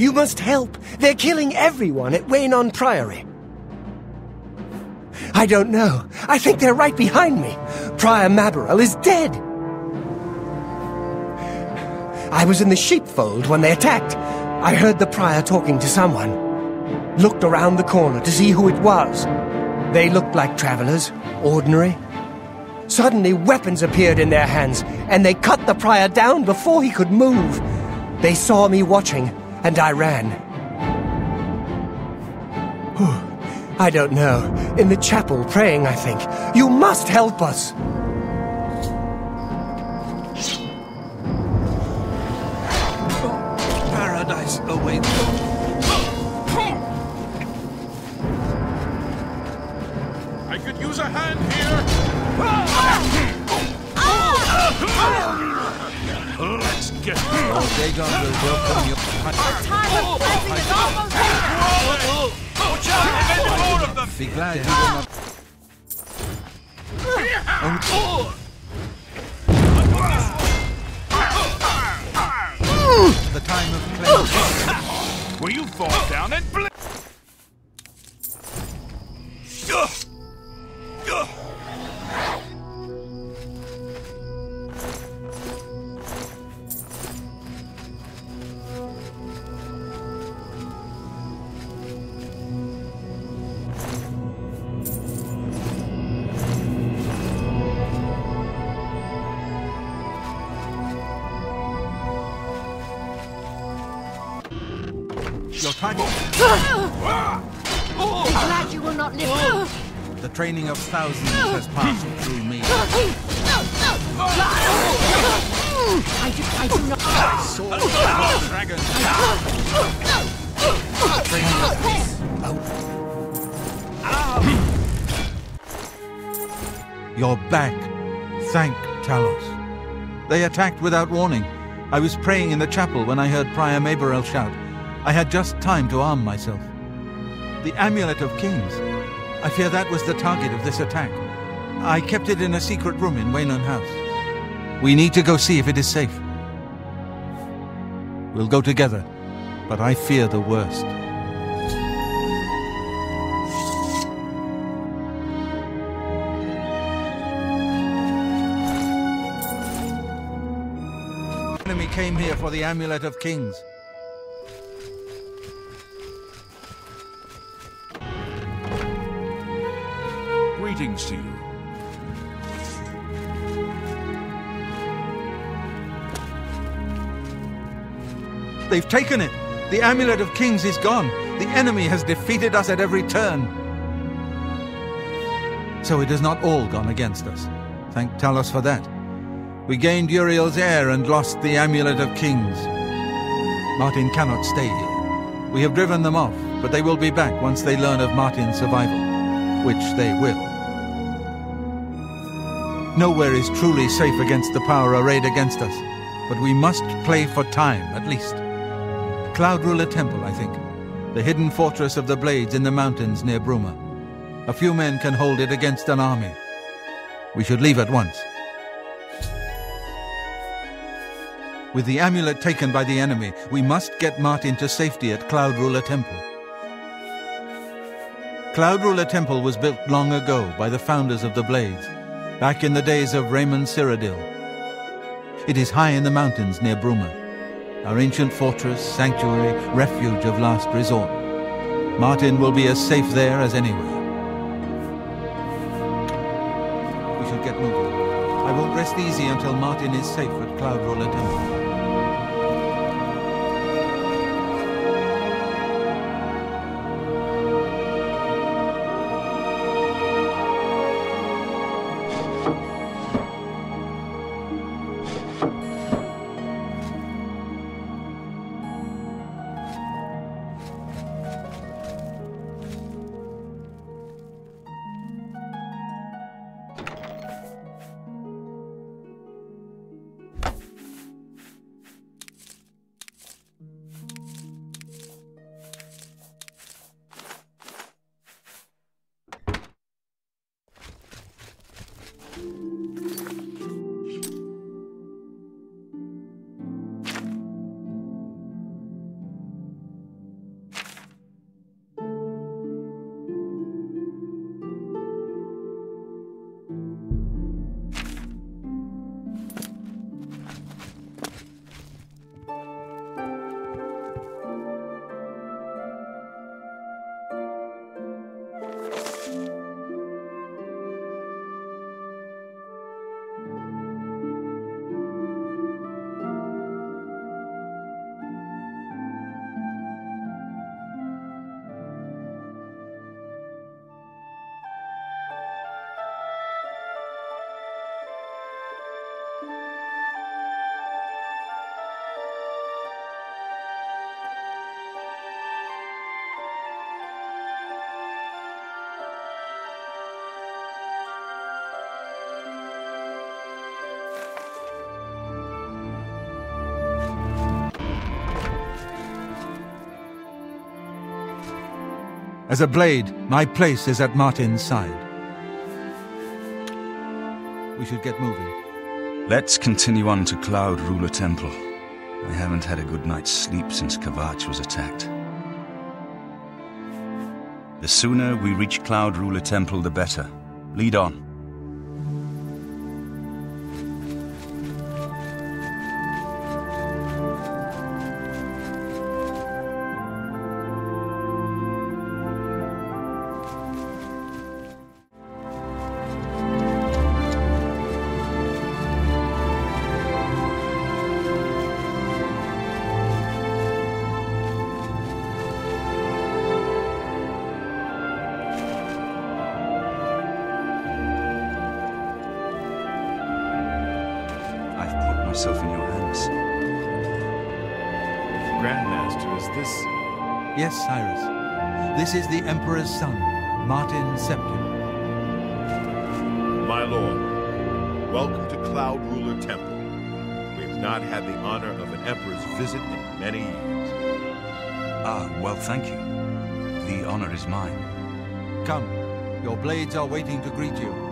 You must help! They're killing everyone at Weynon Priory. I don't know. I think they're right behind me. Prior Maborel is dead. I was in the sheepfold when they attacked. I heard the prior talking to someone. Looked around the corner to see who it was. They looked like travelers, ordinary. Suddenly, weapons appeared in their hands, and they cut the prior down before he could move. They saw me watching, and I ran. Whew. I don't know. In the chapel, praying, I think. You must help us! Paradise awaits. I could use a hand here. Ah! Let's get. Ah! Oh, Dagon will welcome you. Our time of cleansing is almost here! Watch out! There's more of them. Be glad you will not. The time of cleansing. Will you fall down and bl- Your time. Glad you will not live. The training of thousands has passed through me. I do, I do not. Dragon. You're back. Thank Talos. They attacked without warning. I was praying in the chapel when I heard Prior Maborel shout. I had just time to arm myself. The Amulet of Kings. I fear that was the target of this attack. I kept it in a secret room in Wayland House. We need to go see if it is safe. We'll go together, but I fear the worst. The enemy came here for the Amulet of Kings. Greetings to you. They've taken it! The Amulet of Kings is gone! The enemy has defeated us at every turn! So it has not all gone against us. Thank Talos for that. We gained Uriel's heir and lost the Amulet of Kings. Martin cannot stay here. We have driven them off, but they will be back once they learn of Martin's survival. Which they will. Nowhere is truly safe against the power arrayed against us, but we must play for time, at least. Cloud Ruler Temple, I think. The hidden fortress of the Blades in the mountains near Bruma. A few men can hold it against an army. We should leave at once. With the amulet taken by the enemy, we must get Martin to safety at Cloud Ruler Temple. Cloud Ruler Temple was built long ago by the founders of the Blades, back in the days of Reman Cyrodiil. It is high in the mountains near Bruma, our ancient fortress, sanctuary, refuge of last resort. Martin will be as safe there as anywhere. We should get moving. I won't rest easy until Martin is safe at Cloud Ruler Temple. As a blade, my place is at Martin's side. We should get moving. Let's continue on to Cloud Ruler Temple. I haven't had a good night's sleep since Kvatch was attacked. The sooner we reach Cloud Ruler Temple, the better. Lead on. Yes, Cyrus. This is the Emperor's son, Martin Septim. My lord, welcome to Cloud Ruler Temple. We've not had the honor of an emperor's visit in many years. Ah, well, thank you. The honor is mine. Come, your blades are waiting to greet you.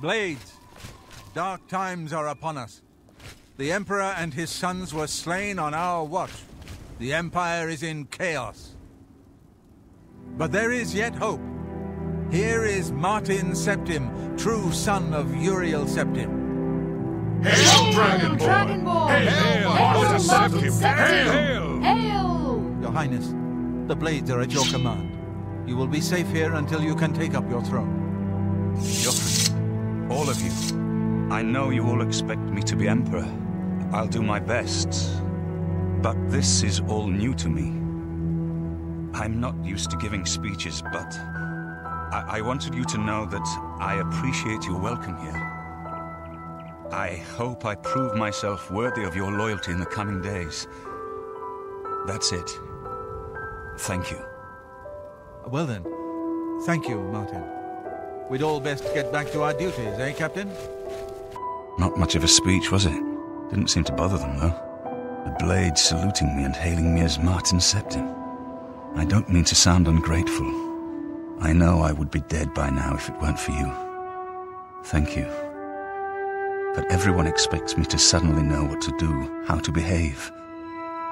Blades, dark times are upon us. The Emperor and his sons were slain on our watch. The Empire is in chaos. But there is yet hope. Here is Martin Septim, true son of Uriel Septim. Hail, Dragonborn! Dragonborn! Hail, Martin Martin Septim! Septim! Hail! Hail! Your Highness, the blades are at your command. You will be safe here until you can take up your throne. Jauffre, all of you. I know you all expect me to be Emperor. I'll do my best. But this is all new to me. I'm not used to giving speeches, but I, I wanted you to know that I appreciate your welcome here. I hope I prove myself worthy of your loyalty in the coming days. That's it. Thank you. Well then, thank you, Martin. We'd all best get back to our duties, eh, Captain? Not much of a speech, was it? Didn't seem to bother them, though. The blade saluting me and hailing me as Martin Septim. I don't mean to sound ungrateful. I know I would be dead by now if it weren't for you. Thank you. But everyone expects me to suddenly know what to do, how to behave.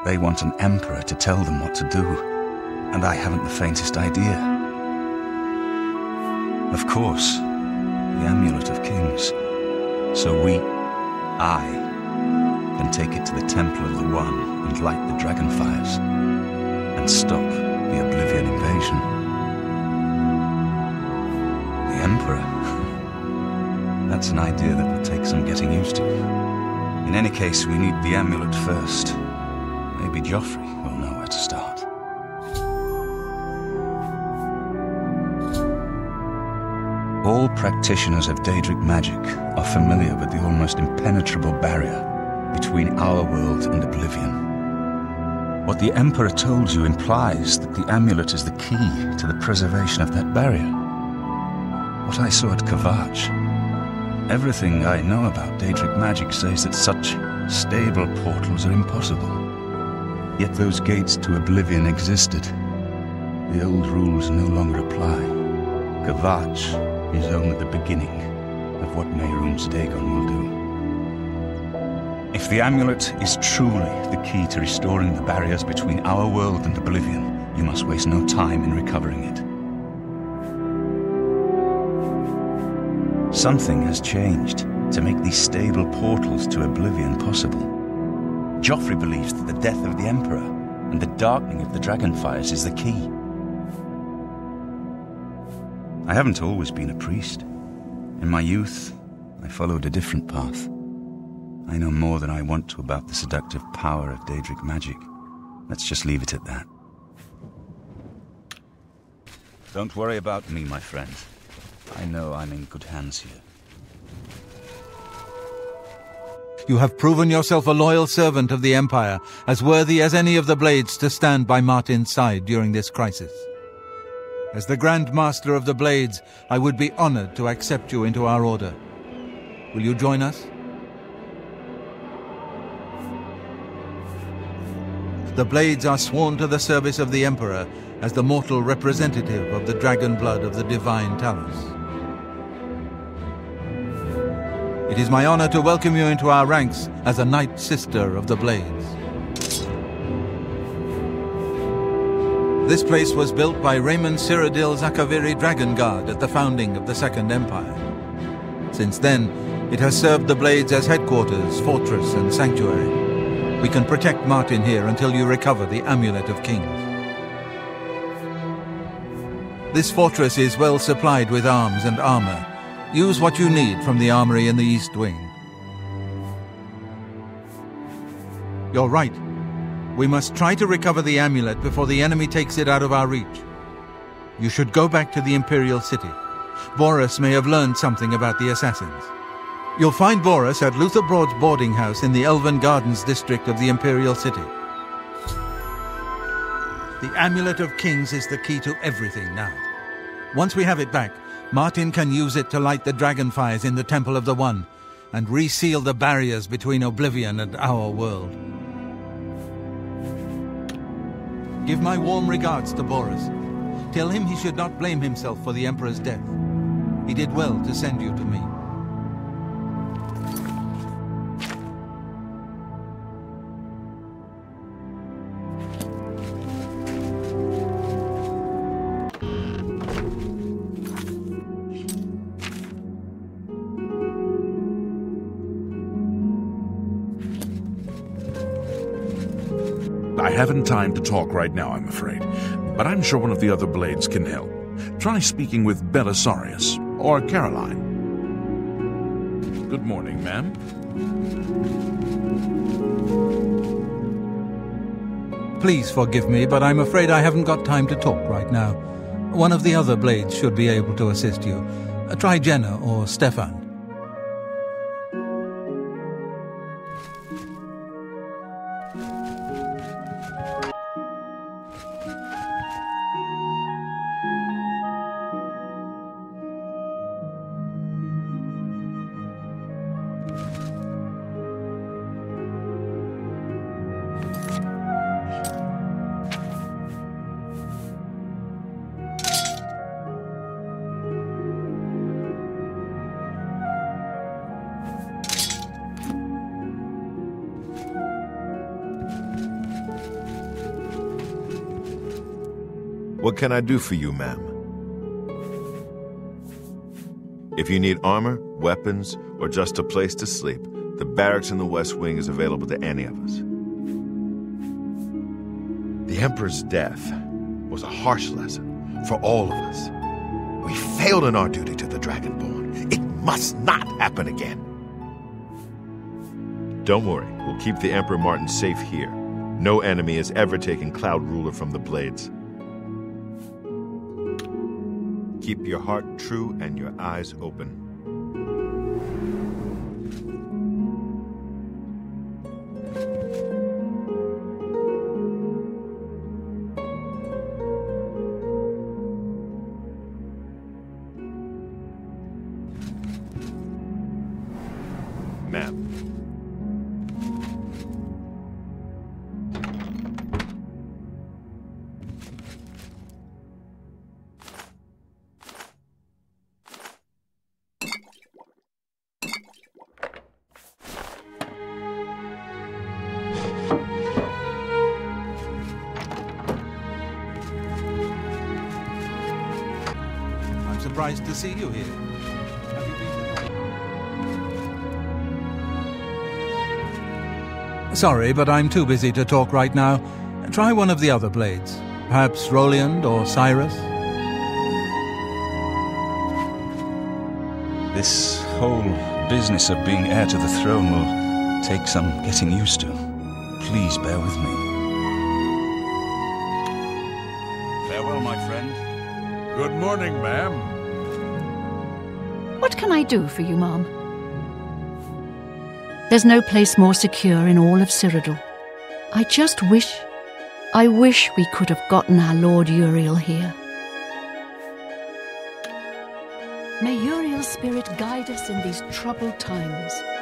They want an emperor to tell them what to do, and I haven't the faintest idea. Of course, the Amulet of Kings. So we, I, can take it to the Temple of the One and light the dragon fires, and stop the Oblivion invasion. The Emperor. That's an idea that will take some getting used to. In any case, we need the amulet first. Maybe Jauffre will know where to start. All practitioners of Daedric magic are familiar with the almost impenetrable barrier between our world and Oblivion. What the Emperor told you implies that the amulet is the key to the preservation of that barrier. What I saw at Kvatch. Everything I know about Daedric magic says that such stable portals are impossible. Yet those gates to Oblivion existed. The old rules no longer apply. Kvatch is only the beginning of what Mehrunes Dagon will do. If the amulet is truly the key to restoring the barriers between our world and Oblivion, you must waste no time in recovering it. Something has changed to make these stable portals to Oblivion possible. Jauffre believes that the death of the Emperor and the darkening of the Dragonfires is the key. I haven't always been a priest. In my youth, I followed a different path. I know more than I want to about the seductive power of Daedric magic. Let's just leave it at that. Don't worry about me, my friend. I know I'm in good hands here. You have proven yourself a loyal servant of the Empire, as worthy as any of the Blades to stand by Martin's side during this crisis. As the Grand Master of the Blades, I would be honored to accept you into our order. Will you join us? The Blades are sworn to the service of the Emperor as the mortal representative of the dragon blood of the divine Talos. It is my honor to welcome you into our ranks as a Knight Sister of the Blades. This place was built by Reman Cyrodiil's Akaviri Dragon Guard at the founding of the Second Empire. Since then, it has served the Blades as headquarters, fortress, and sanctuary. We can protect Martin here until you recover the Amulet of Kings. This fortress is well supplied with arms and armor. Use what you need from the armory in the East Wing. You're right. We must try to recover the amulet before the enemy takes it out of our reach. You should go back to the Imperial City. Baurus may have learned something about the assassins. You'll find Baurus at Luther Broad's boarding house in the Elven Gardens district of the Imperial City. The Amulet of Kings is the key to everything now. Once we have it back, Martin can use it to light the dragonfires in the Temple of the One and reseal the barriers between Oblivion and our world. Give my warm regards to Baurus. Tell him he should not blame himself for the Emperor's death. He did well to send you to me. Haven't time to talk right now, I'm afraid, but I'm sure one of the other blades can help. Try speaking with Belisarius or Caroline. Good morning, ma'am. Please forgive me, but I'm afraid I haven't got time to talk right now. One of the other blades should be able to assist you. Uh, Try Jena or Steffan. What can I do for you, ma'am? If you need armor, weapons, or just a place to sleep, the barracks in the West Wing is available to any of us. The Emperor's death was a harsh lesson for all of us. We failed in our duty to the Dragonborn. It must not happen again. Don't worry, we'll keep the Emperor Martin safe here. No enemy has ever taken Cloud Ruler from the Blades. Keep your heart true and your eyes open. See you here. Have you been... Sorry, but I'm too busy to talk right now. Try one of the other blades. Perhaps Roland or Cyrus? This whole business of being heir to the throne will take some getting used to. Please bear with me. Farewell, my friend. Good morning, ma'am. What can I do for you, Mom? There's no place more secure in all of Cyrodiil. I just wish, I wish we could have gotten our Lord Uriel here. May Uriel's spirit guide us in these troubled times.